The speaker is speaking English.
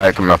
Alright, come up.